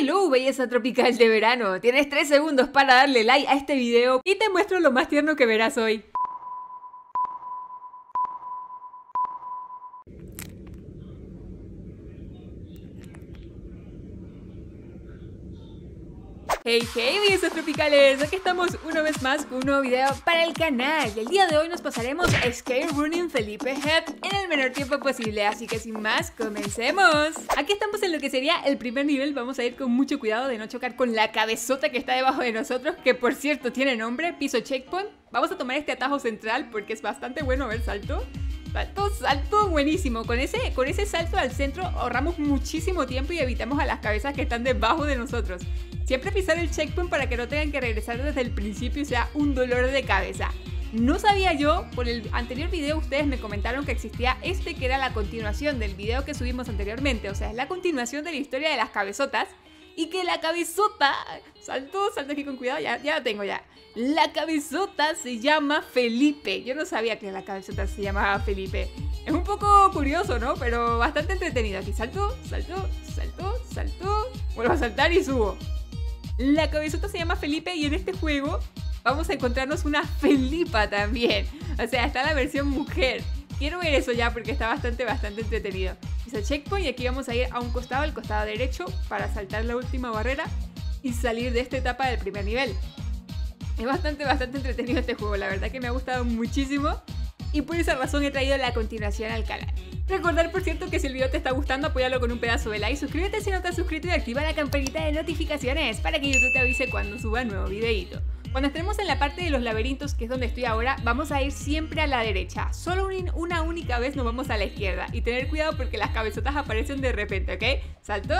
Hello, belleza tropical de verano. Tienes 3 segundos para darle like a este video y te muestro lo más tierno que verás hoy. Hey, hey, bellezas tropicales, aquí estamos una vez más con un nuevo video para el canal y el día de hoy nos pasaremos Skate Running Felipe Head en el menor tiempo posible, así que sin más, comencemos. Aquí estamos en lo que sería el primer nivel, vamos a ir con mucho cuidado de no chocar con la cabezota que está debajo de nosotros, que por cierto tiene nombre, piso checkpoint. Vamos a tomar este atajo central porque es bastante bueno, ver, salto. Salto, salto buenísimo. Con ese, con ese salto al centro ahorramos muchísimo tiempo y evitamos a las cabezas que están debajo de nosotros. Siempre pisar el checkpoint para que no tengan que regresar desde el principio y sea un dolor de cabeza. No sabía yo, por el anterior video ustedes me comentaron que existía este que era la continuación del video que subimos anteriormente, o sea, es la continuación de la historia de las cabezotas y que la cabezota, salto, salto aquí con cuidado, ya, ya lo tengo ya. La cabezota se llama Felipe. Yo no sabía que la cabezota se llamaba Felipe. Es un poco curioso, ¿no? Pero bastante entretenido. Aquí salto, salto, salto, salto. Vuelvo a saltar y subo. La cabezota se llama Felipe y en este juego vamos a encontrarnos una Felipa también. O sea, está la versión mujer. Quiero ver eso ya porque está bastante, bastante entretenido. El checkpoint y aquí vamos a ir a un costado, al costado derecho, para saltar la última barrera y salir de esta etapa del primer nivel. Es bastante, bastante entretenido este juego, la verdad que me ha gustado muchísimo y por esa razón he traído la continuación al canal. Recordar, por cierto, que si el video te está gustando, apóyalo con un pedazo de like, suscríbete si no te has suscrito y activa la campanita de notificaciones para que YouTube te avise cuando suba nuevo videito. Cuando estemos en la parte de los laberintos, que es donde estoy ahora, vamos a ir siempre a la derecha. Solo una única vez nos vamos a la izquierda. Y tener cuidado porque las cabezotas aparecen de repente, ¿ok? Salto.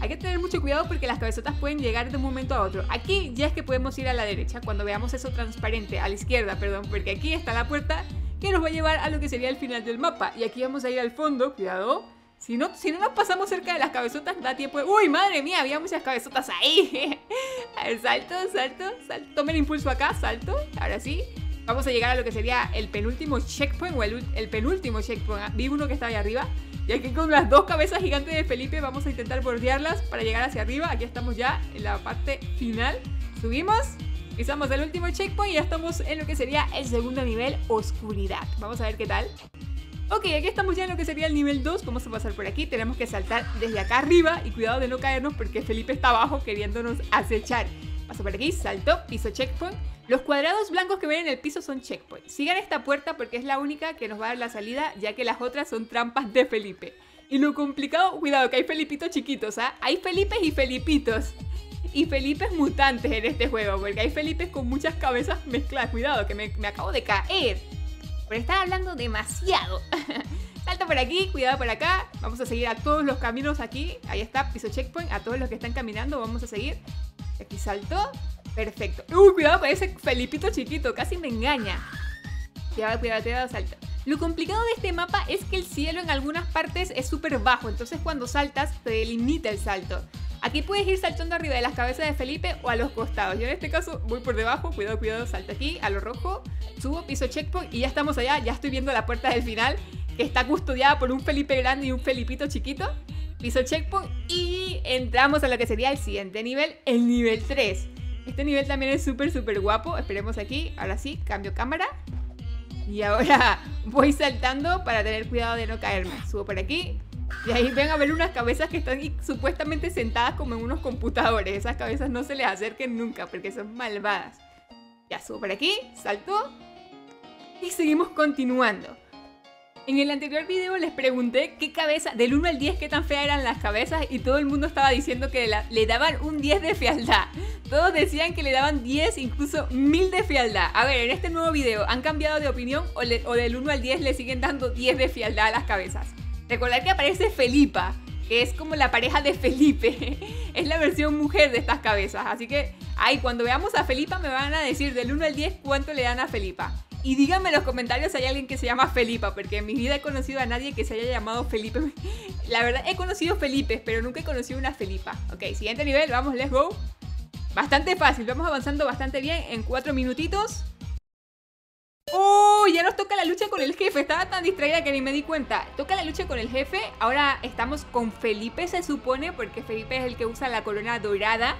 Hay que tener mucho cuidado porque las cabezotas pueden llegar de un momento a otro. Aquí ya es que podemos ir a la derecha cuando veamos eso transparente, a la izquierda, perdón, porque aquí está la puerta que nos va a llevar a lo que sería el final del mapa. Y aquí vamos a ir al fondo, cuidado. Si no, si no nos pasamos cerca de las cabezotas, da tiempo de... ¡Uy, madre mía! Había muchas cabezotas ahí. a ver, salto, salto, salto. Tome el impulso acá, salto. Ahora sí. Vamos a llegar a lo que sería el penúltimo checkpoint o el, el penúltimo checkpoint. Ah, vi uno que está ahí arriba. Y aquí con las dos cabezas gigantes de Felipe vamos a intentar bordearlas para llegar hacia arriba. Aquí estamos ya en la parte final. Subimos. Pisamos el último checkpoint y ya estamos en lo que sería el segundo nivel, oscuridad. Vamos a ver qué tal. Ok, aquí estamos ya en lo que sería el nivel 2. Vamos a pasar por aquí. Tenemos que saltar desde acá arriba y cuidado de no caernos porque Felipe está abajo queriéndonos acechar. Paso por aquí, salto, piso checkpoint. Los cuadrados blancos que ven en el piso son checkpoint. Sigan esta puerta porque es la única que nos va a dar la salida ya que las otras son trampas de Felipe. Y lo complicado, cuidado que hay Felipitos chiquitos, ¿ah? Hay Felipes y Felipitos y Felipes mutantes en este juego, porque hay Felipes con muchas cabezas mezcladas. Cuidado, que me, acabo de caer. Pero estaba hablando demasiado. Salto por aquí, cuidado por acá. Vamos a seguir a todos los caminos aquí. Ahí está, piso checkpoint. A todos los que están caminando, vamos a seguir. Aquí salto. Perfecto. Uy, cuidado con ese Felipito chiquito. Casi me engaña. Cuidado, cuidado, cuidado, salto. Lo complicado de este mapa es que el cielo en algunas partes es súper bajo, entonces cuando saltas te delimita el salto. Aquí puedes ir saltando arriba de las cabezas de Felipe o a los costados. Yo en este caso voy por debajo, cuidado, cuidado, salto aquí, a lo rojo, subo, piso checkpoint y ya estamos allá, ya estoy viendo la puerta del final que está custodiada por un Felipe grande y un Felipito chiquito. Piso checkpoint y entramos a lo que sería el siguiente nivel, el nivel 3. Este nivel también es súper, súper guapo. Esperemos aquí. Ahora sí, cambio cámara. Y ahora voy saltando para tener cuidado de no caerme. Subo por aquí, y ahí ven a ver unas cabezas que están supuestamente sentadas como en unos computadores. Esas cabezas no se les acerquen nunca porque son malvadas. Ya subo por aquí, salto. Y seguimos continuando. En el anterior video les pregunté qué cabeza, del 1 al 10, qué tan feas eran las cabezas y todo el mundo estaba diciendo que le daban un 10 de fealdad. Todos decían que le daban 10, incluso 1000 de fealdad. A ver, en este nuevo video, ¿han cambiado de opinión o, o del 1 al 10 le siguen dando 10 de fealdad a las cabezas? Recordad que aparece Felipa, que es como la pareja de Felipe. es la versión mujer de estas cabezas. Así que, ay, cuando veamos a Felipa me van a decir del 1 al 10 cuánto le dan a Felipa. Y díganme en los comentarios si hay alguien que se llama Felipa, porque en mi vida he conocido a nadie que se haya llamado Felipe. La verdad, he conocido Felipes, pero nunca he conocido una Felipa. Ok, siguiente nivel, vamos, let's go. Bastante fácil, vamos avanzando bastante bien en 4 minutitos. ¡Oh! Ya nos toca la lucha con el jefe. Estaba tan distraída que ni me di cuenta. Toca la lucha con el jefe. Ahora estamos con Felipe, se supone, porque Felipe es el que usa la corona dorada.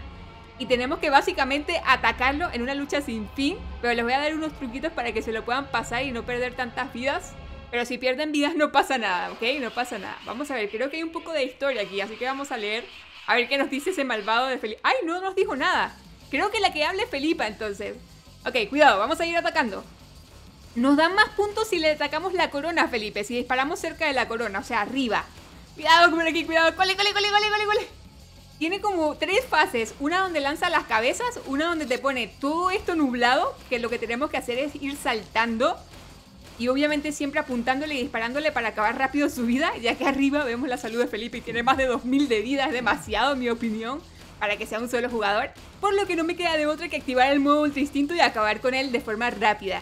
Y tenemos que básicamente atacarlo en una lucha sin fin. Pero les voy a dar unos truquitos para que se lo puedan pasar y no perder tantas vidas. Pero si pierden vidas no pasa nada, ¿ok? No pasa nada. Vamos a ver, creo que hay un poco de historia aquí, así que vamos a leer. A ver qué nos dice ese malvado de Felipe. ¡Ay, no nos dijo nada! Creo que la que hable es Felipa, entonces. Ok, cuidado, vamos a ir atacando. Nos dan más puntos si le atacamos la corona, Felipe. Si disparamos cerca de la corona, o sea, arriba. Cuidado por aquí, cuidado. ¡Cole, cole, cole, cole, cole! Tiene como tres fases. Una donde lanza las cabezas, una donde te pone todo esto nublado, que lo que tenemos que hacer es ir saltando. Y obviamente siempre apuntándole y disparándole para acabar rápido su vida, ya que arriba vemos la salud de Felipe y tiene más de 2000 de vida, es demasiado en mi opinión, para que sea un solo jugador. Por lo que no me queda de otra que activar el modo ultra instinto y acabar con él de forma rápida.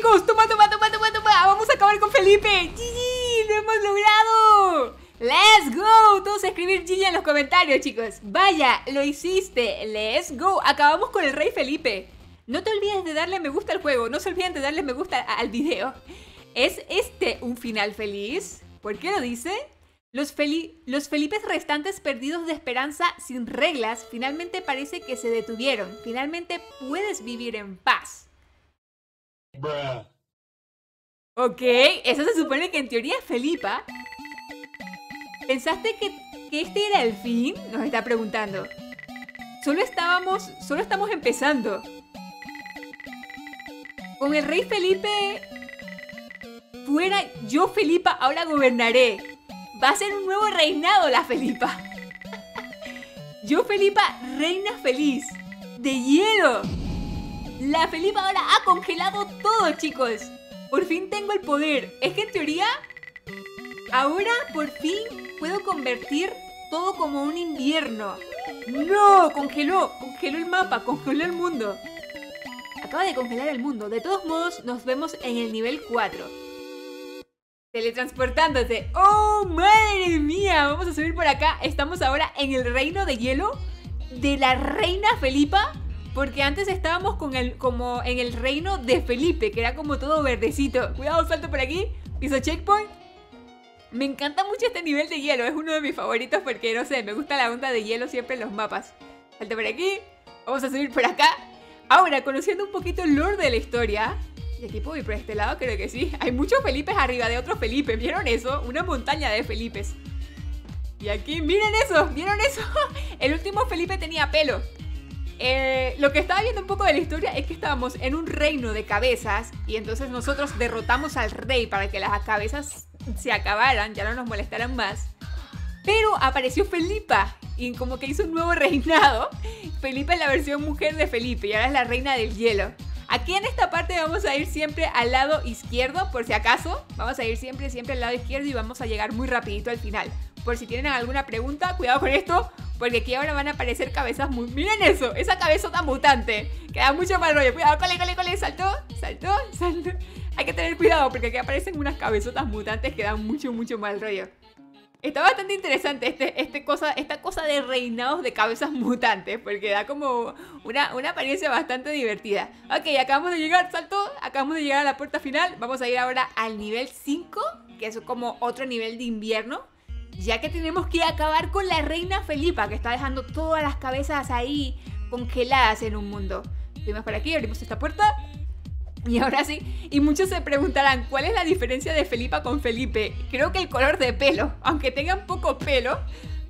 Chicos. Toma, toma, toma, toma, toma. Vamos a acabar con Felipe. ¡GG! ¡Lo hemos logrado! ¡Let's go! Todos a escribir GG en los comentarios, chicos. Vaya, lo hiciste. ¡Let's go! Acabamos con el rey Felipe. No te olvides de darle me gusta al juego. No se olviden de darle me gusta al video. ¿Es este un final feliz? ¿Por qué lo dice? Los, Feli los Felipes restantes perdidos de esperanza sin reglas finalmente parece que se detuvieron. Finalmente puedes vivir en paz. Bruh. Ok, eso se supone que en teoría es Felipa. ¿Pensaste que, que este era el fin? Nos está preguntando. Solo estábamos, solo estamos empezando. Con el rey Felipe fuera, yo Felipa ahora gobernaré. Va a ser un nuevo reinado la Felipa. Yo Felipa, reina feliz. De hielo. La Felipa ahora ha congelado todo, chicos. Por fin tengo el poder. Es que en teoría, ahora por fin puedo convertir todo como un invierno. No, congeló, congeló el mapa, congeló el mundo. Acaba de congelar el mundo. De todos modos, nos vemos en el nivel 4. Teletransportándose. ¡Oh, madre mía! Vamos a subir por acá. Estamos ahora en el reino de hielo de la reina Felipa. Porque antes estábamos con el, como en el reino de Felipe, que era como todo verdecito. Cuidado, salto por aquí. Piso checkpoint. Me encanta mucho este nivel de hielo. Es uno de mis favoritos porque, no sé, me gusta la onda de hielo siempre en los mapas. Salto por aquí. Vamos a subir por acá. Ahora, conociendo un poquito el lore de la historia. Y aquí puedo ir por este lado, creo que sí. Hay muchos Felipes arriba de otros Felipe. ¿Vieron eso? Una montaña de Felipes. Y aquí, miren eso, ¿vieron eso? El último Felipe tenía pelo. Eh, lo que estaba viendo un poco de la historia es que estábamos en un reino de cabezas y entonces nosotros derrotamos al rey para que las cabezas se acabaran, ya no nos molestaran más. Pero apareció Felipa y como que hizo un nuevo reinado. Felipa es la versión mujer de Felipe y ahora es la reina del hielo. Aquí en esta parte vamos a ir siempre al lado izquierdo, por si acaso. Vamos a ir siempre, siempre al lado izquierdo y vamos a llegar muy rapidito al final. Por si tienen alguna pregunta, cuidado con esto, porque aquí ahora van a aparecer cabezas muy... ¡Miren eso! Esa cabezota mutante, que da mucho mal rollo. Cuidado, cole, cole, cole, saltó, saltó, saltó. Hay que tener cuidado porque aquí aparecen unas cabezotas mutantes que dan mucho, mucho mal rollo. Está bastante interesante este, este cosa, esta cosa de reinados de cabezas mutantes, porque da como una, una apariencia bastante divertida. Ok, acabamos de llegar, saltó, acabamos de llegar a la puerta final. Vamos a ir ahora al nivel 5, que es como otro nivel de invierno. Ya que tenemos que acabar con la reina Felipa, que está dejando todas las cabezas ahí congeladas en un mundo. Subimos por aquí, abrimos esta puerta. Y ahora sí, y muchos se preguntarán, ¿cuál es la diferencia de Felipa con Felipe? Creo que el color de pelo, aunque tengan poco pelo,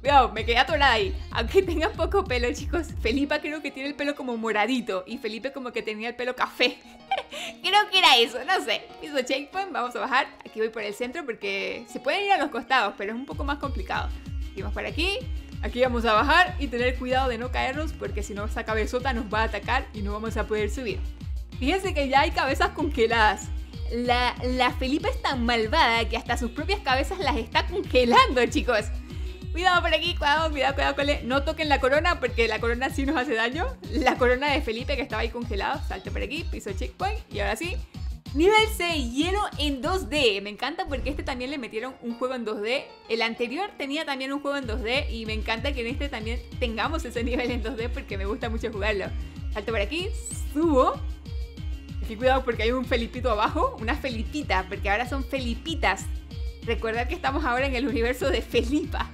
Cuidado, me quedé atorada ahí. Aunque tengan poco pelo, chicos, Felipa creo que tiene el pelo como moradito y Felipe como que tenía el pelo café. creo que era eso, no sé. Hizo checkpoint, vamos a bajar. Aquí voy por el centro porque se pueden ir a los costados, pero es un poco más complicado. Seguimos por aquí. Aquí vamos a bajar y tener cuidado de no caernos porque si no esa cabezota nos va a atacar y no vamos a poder subir. Fíjense que ya hay cabezas congeladas. La, la Felipa es tan malvada que hasta sus propias cabezas las está congelando, chicos. Cuidado por aquí, cuidado, cuidado, cuidado, cuidado. No toquen la corona porque la corona sí nos hace daño. La corona de Felipe que estaba ahí congelado. Salte por aquí, piso checkpoint. Y ahora sí. Nivel 6, hielo en 2D. Me encanta porque este también le metieron un juego en 2D. El anterior tenía también un juego en 2D. Y me encanta que en este también tengamos ese nivel en 2D porque me gusta mucho jugarlo. Salto por aquí, subo. Aquí cuidado porque hay un Felipito abajo. Una Felipita, porque ahora son Felipitas. Recuerda que estamos ahora en el universo de Felipa.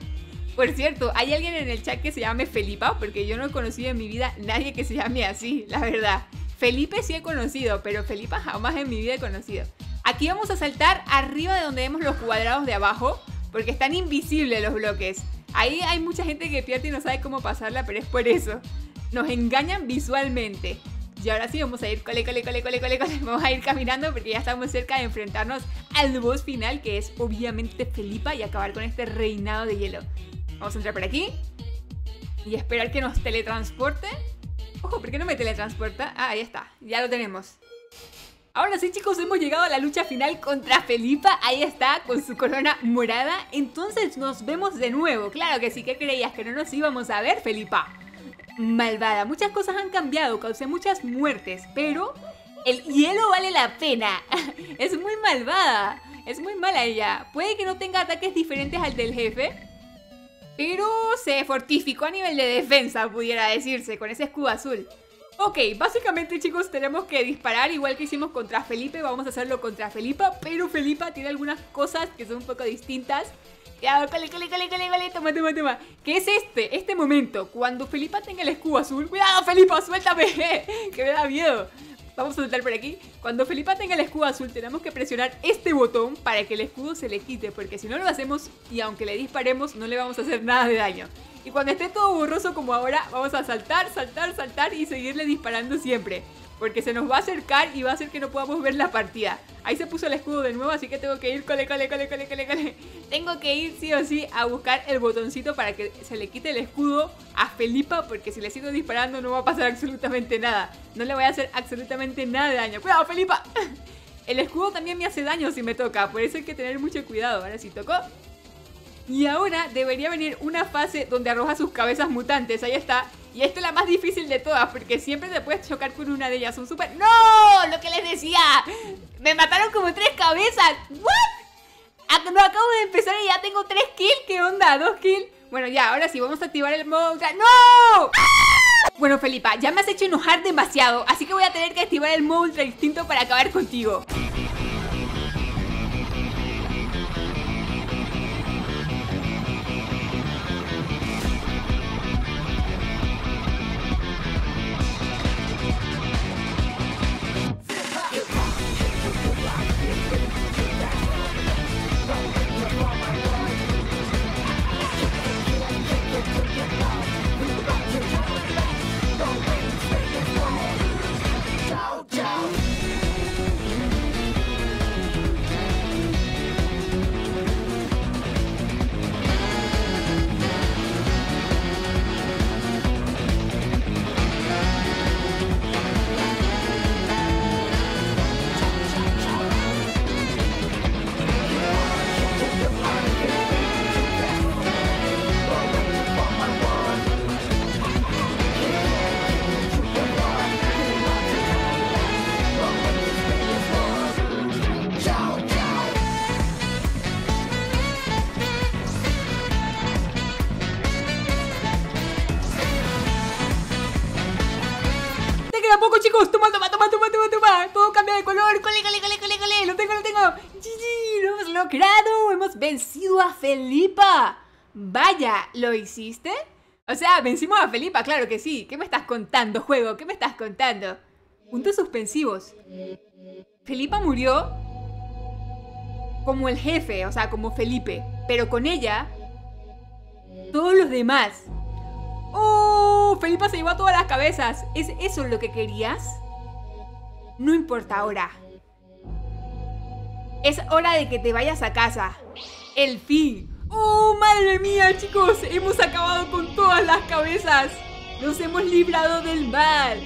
Por cierto, ¿hay alguien en el chat que se llame Felipa? Porque yo no he conocido en mi vida nadie que se llame así, la verdad. Felipe sí he conocido, pero Felipa jamás en mi vida he conocido. Aquí vamos a saltar arriba de donde vemos los cuadrados de abajo, porque están invisibles los bloques. Ahí hay mucha gente que pierde y no sabe cómo pasarla, pero es por eso. Nos engañan visualmente. Y ahora sí vamos a ir cole, cole, cole, cole, cole, cole. Vamos a ir caminando porque ya estamos cerca de enfrentarnos al boss final, que es obviamente Felipa, y acabar con este reinado de hielo. Vamos a entrar por aquí. Y esperar que nos teletransporte. Ojo, ¿por qué no me teletransporta? Ah, ahí está. Ya lo tenemos. Ahora sí, chicos, hemos llegado a la lucha final contra Felipa. Ahí está, con su corona morada. Entonces nos vemos de nuevo. Claro que sí, ¿qué creías? Que no nos íbamos a ver, Felipa. Malvada. Muchas cosas han cambiado, causé muchas muertes, pero el hielo vale la pena. es muy malvada. Es muy mala ella. Puede que no tenga ataques diferentes al del jefe, pero se fortificó a nivel de defensa, pudiera decirse, con ese escudo azul. Ok, básicamente chicos tenemos que disparar igual que hicimos contra Felipe, vamos a hacerlo contra Felipa, pero Felipa tiene algunas cosas que son un poco distintas. Cuidado, cale, cale, cale, cale, toma, toma, toma. ¿Qué es este? Este momento, cuando Felipa tenga el escudo azul. ¡Cuidado, Felipa, suéltame! que me da miedo. Vamos a saltar por aquí. Cuando Felipa tenga el escudo azul, tenemos que presionar este botón para que el escudo se le quite, porque si no lo hacemos y aunque le disparemos, no le vamos a hacer nada de daño. Y cuando esté todo borroso como ahora, vamos a saltar, saltar, saltar y seguirle disparando siempre. Porque se nos va a acercar y va a hacer que no podamos ver la partida. Ahí se puso el escudo de nuevo, así que tengo que ir, cole, cole, cole, cole, cole, cole. Tengo que ir sí o sí a buscar el botoncito para que se le quite el escudo a Felipa, porque si le sigo disparando no va a pasar absolutamente nada. No le voy a hacer absolutamente nada de daño. ¡Cuidado, Felipa! El escudo también me hace daño si me toca, por eso hay que tener mucho cuidado. Ahora sí tocó. Y ahora debería venir una fase donde arroja sus cabezas mutantes. Ahí está. Y esta es la más difícil de todas, porque siempre te puedes chocar con una de ellas. Son súper... ¡No! Lo que les decía. Me mataron como tres cabezas. ¿What? No acabo de empezar y ya tengo tres kills. ¿Qué onda? ¿Dos kills? Bueno, ya, ahora sí, vamos a activar el modo... ¡No! Bueno, Felipa, ya me has hecho enojar demasiado, así que voy a tener que activar el modo ultra instinto para acabar contigo. De color. Cole, cole, cole, cole, cole. Lo tengo, lo tengo. GG, lo hemos logrado. Hemos vencido a Felipa. Vaya, ¿lo hiciste? O sea, vencimos a Felipa, claro que sí. ¿Qué me estás contando, juego? ¿Qué me estás contando? Puntos suspensivos. Felipa murió como el jefe, o sea, como Felipe. Pero con ella, todos los demás ¡Oh! Felipa se llevó a todas las cabezas. ¿Es eso lo que querías? No importa ahora. Es hora de que te vayas a casa. El fin. ¡Oh, madre mía, chicos! Hemos acabado con todas las cabezas. Nos hemos librado del mal.